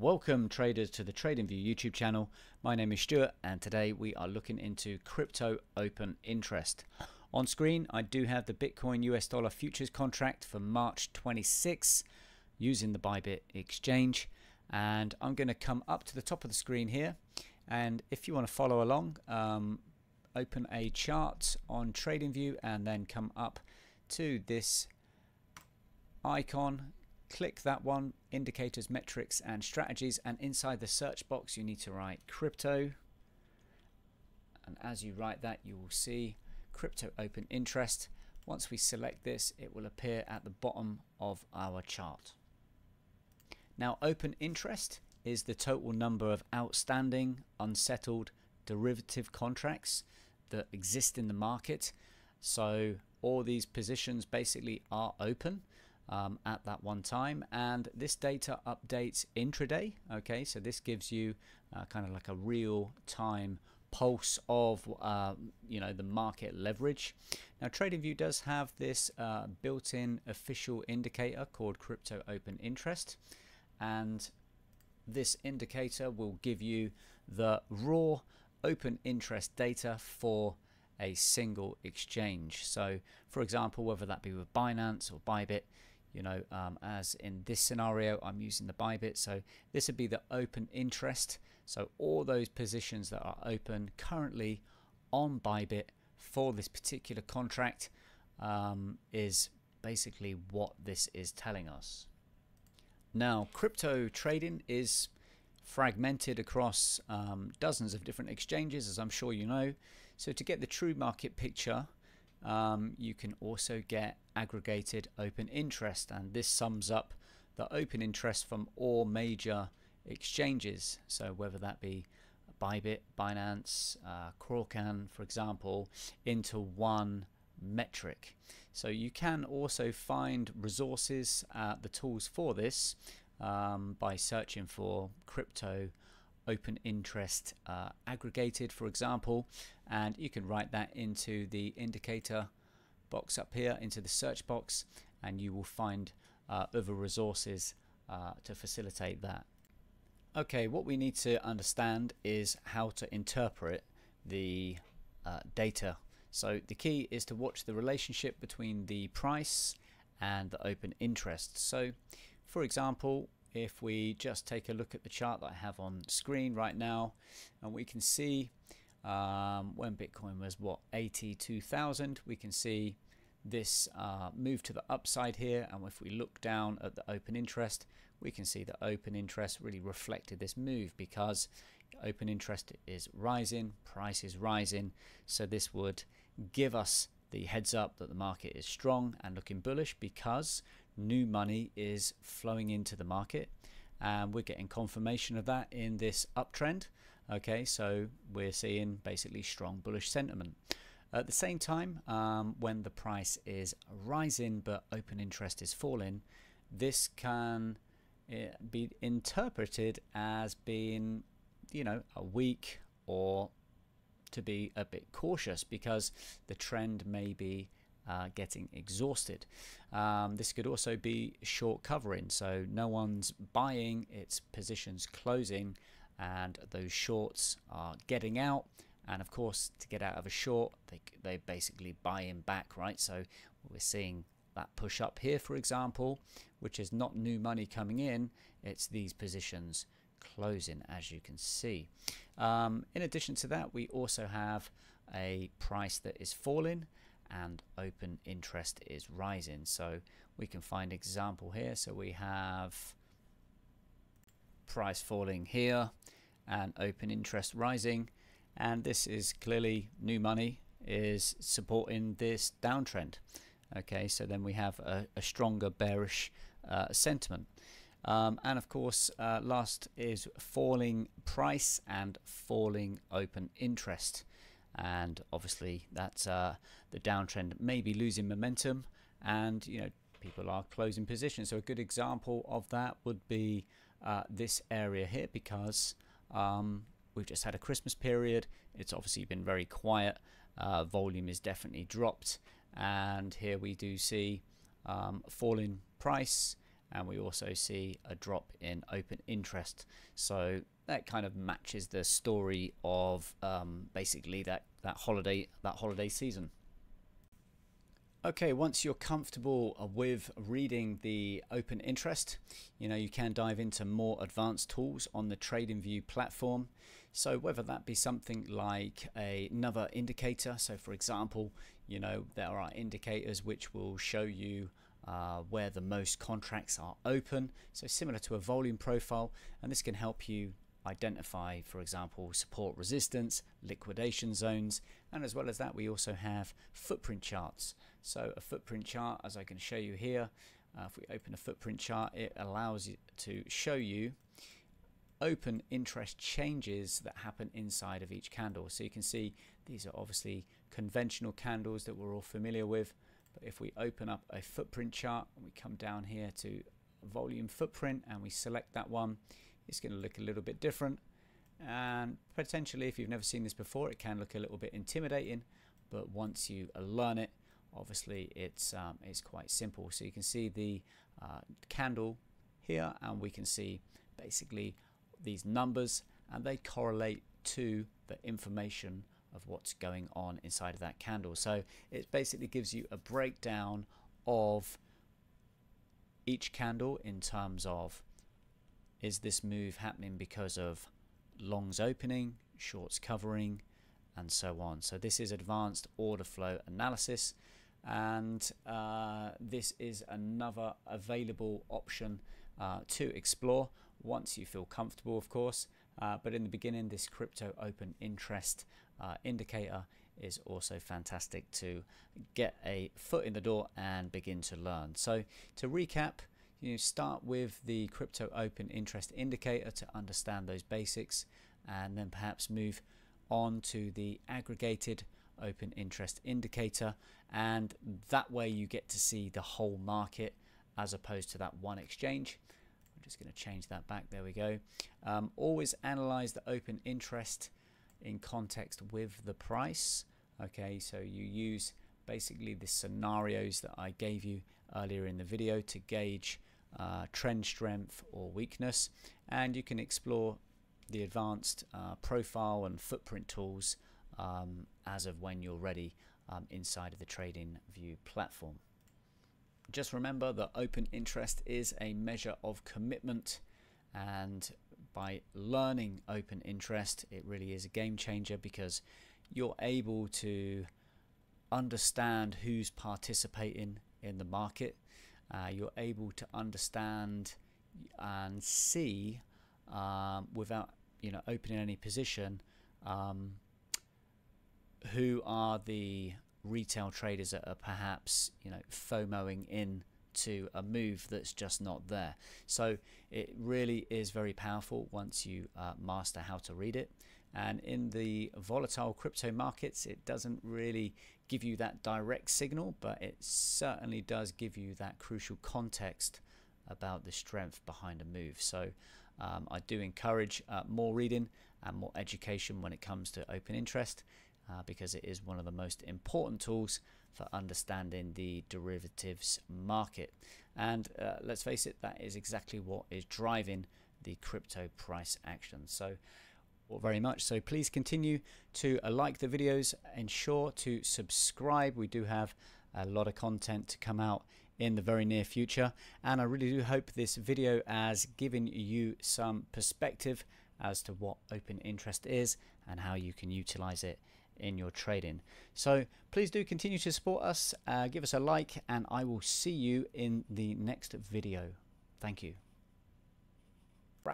Welcome traders to the TradingView YouTube channel. My name is Stuart and today we are looking into crypto open interest. On screen I do have the Bitcoin US dollar futures contract for March 26 using the Bybit exchange and I'm going to come up to the top of the screen here and if you want to follow along um, open a chart on TradingView and then come up to this icon click that one indicators metrics and strategies and inside the search box you need to write crypto. And as you write that you will see crypto open interest. Once we select this it will appear at the bottom of our chart. Now open interest is the total number of outstanding unsettled derivative contracts that exist in the market. So all these positions basically are open um, at that one time. And this data updates intraday okay? So this gives you uh, kind of like a real time pulse of uh, you know the market leverage. Now TradingView does have this uh, built-in official indicator called crypto open interest. And this indicator will give you the raw open interest data for a single exchange. So for example whether that be with Binance or Bybit you know um, as in this scenario I'm using the Bybit. So this would be the open interest. So all those positions that are open currently on Bybit for this particular contract um, is basically what this is telling us. Now crypto trading is fragmented across um, dozens of different exchanges as I'm sure you know. So to get the true market picture um, you can also get aggregated open interest and this sums up the open interest from all major exchanges. So whether that be Bybit, Binance, uh, Kraken for example into one metric. So you can also find resources the tools for this um, by searching for crypto open interest uh, aggregated for example and you can write that into the indicator box up here into the search box and you will find uh, other resources uh, to facilitate that. Okay what we need to understand is how to interpret the uh, data. So the key is to watch the relationship between the price and the open interest. So for example if we just take a look at the chart that I have on screen right now and we can see um, when Bitcoin was what 82,000 we can see this uh, move to the upside here and if we look down at the open interest we can see that open interest really reflected this move because open interest is rising price is rising. So this would give us the heads up that the market is strong and looking bullish because new money is flowing into the market. And we're getting confirmation of that in this uptrend. Okay so we're seeing basically strong bullish sentiment. At the same time um, when the price is rising but open interest is falling this can uh, be interpreted as being you know a weak or to be a bit cautious because the trend may be uh, getting exhausted. Um, this could also be short covering, so no one's buying, its positions closing, and those shorts are getting out. And of course, to get out of a short, they they basically buy in back, right? So we're seeing that push up here, for example, which is not new money coming in; it's these positions closing, as you can see. Um, in addition to that, we also have a price that is falling and open interest is rising. So we can find example here. So we have price falling here and open interest rising. And this is clearly new money is supporting this downtrend. Okay, so then we have a, a stronger bearish uh, sentiment. Um, and of course, uh, last is falling price and falling open interest. And obviously that's uh, the downtrend may be losing momentum and you know people are closing positions. So a good example of that would be uh, this area here because um, we've just had a Christmas period. It's obviously been very quiet. Uh, volume is definitely dropped. And here we do see um, falling price and we also see a drop in open interest. So that kind of matches the story of um, basically that that holiday that holiday season. Okay, once you're comfortable uh, with reading the open interest, you know, you can dive into more advanced tools on the TradingView platform. So whether that be something like a, another indicator, so for example, you know, there are indicators which will show you uh, where the most contracts are open. So similar to a volume profile, and this can help you identify, for example, support resistance, liquidation zones, and as well as that, we also have footprint charts. So a footprint chart, as I can show you here, uh, if we open a footprint chart, it allows you to show you open interest changes that happen inside of each candle. So you can see these are obviously conventional candles that we're all familiar with. But if we open up a footprint chart and we come down here to volume footprint and we select that one, it's going to look a little bit different. And potentially if you've never seen this before it can look a little bit intimidating but once you learn it obviously it's um, it's quite simple. So you can see the uh, candle here and we can see basically these numbers and they correlate to the information of what's going on inside of that candle so it basically gives you a breakdown of each candle in terms of is this move happening because of longs opening, shorts covering, and so on. So this is advanced order flow analysis and uh, this is another available option uh, to explore once you feel comfortable of course uh, but in the beginning this crypto open interest uh, indicator is also fantastic to get a foot in the door and begin to learn. So to recap you start with the crypto open interest indicator to understand those basics and then perhaps move on to the aggregated open interest indicator. And that way you get to see the whole market as opposed to that one exchange. I'm just going to change that back. There we go. Um, always analyze the open interest in context with the price okay so you use basically the scenarios that I gave you earlier in the video to gauge uh, trend strength or weakness and you can explore the advanced uh, profile and footprint tools um, as of when you're ready um, inside of the Trading View platform. Just remember that open interest is a measure of commitment and by learning open interest. It really is a game changer because you're able to understand who's participating in the market. Uh, you're able to understand and see um, without you know opening any position um, who are the retail traders that are perhaps you know FOMOing in to a move that's just not there. So it really is very powerful once you uh, master how to read it. And in the volatile crypto markets, it doesn't really give you that direct signal, but it certainly does give you that crucial context about the strength behind a move. So um, I do encourage uh, more reading and more education when it comes to open interest uh, because it is one of the most important tools for understanding the derivatives market. And uh, let's face it, that is exactly what is driving the crypto price action. So very much. So please continue to uh, like the videos, ensure to subscribe. We do have a lot of content to come out in the very near future. And I really do hope this video has given you some perspective as to what open interest is and how you can utilize it in your trading. So please do continue to support us, uh, give us a like, and I will see you in the next video. Thank you.